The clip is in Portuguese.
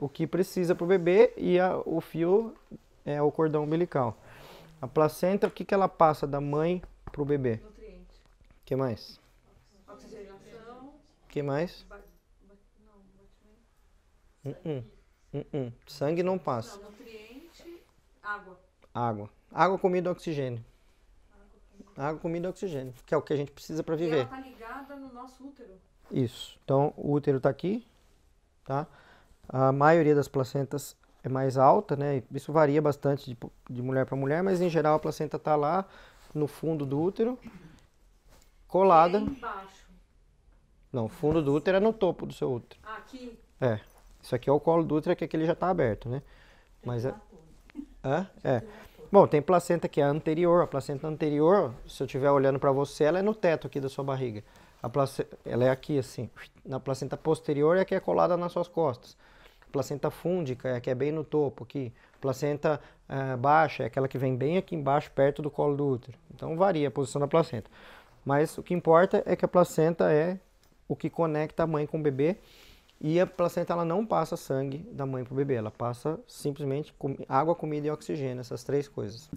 o que precisa para o bebê e a, o fio é o cordão umbilical. A placenta, o que, que ela passa da mãe para o bebê? Nutriente. O que mais? Oxigenação. O que mais? ba- Não, batimento. Uh -uh. Uh. Sangue não passa. Não, nutriente, água. Água. Água, comida, oxigênio. Água, comida e oxigênio, que é o que a gente precisa para E viver. ela tá ligada no nosso útero. Isso. Então, o útero está aqui, tá? A maioria das placentas é mais alta, né? Isso varia bastante de, de mulher para mulher, mas em geral a placenta está lá no fundo do útero, colada. E embaixo. Não, o fundo do útero é no topo do seu útero. Aqui. É. Isso aqui é o colo do útero, que aquele já está aberto, né? Mas é. Hã? É. Bom, tem placenta que é anterior. A placenta anterior, se eu estiver olhando para você, ela é no teto aqui da sua barriga. A place... Ela é aqui, assim. Na placenta posterior é a que é colada nas suas costas. Placenta fúndica é a que é bem no topo aqui. Placenta eh, baixa é aquela que vem bem aqui embaixo, perto do colo do útero. Então varia a posição da placenta. Mas o que importa é que a placenta é o que conecta a mãe com o bebê. E a placenta ela não passa sangue da mãe para o bebê, ela passa simplesmente água, comida e oxigênio, essas três coisas.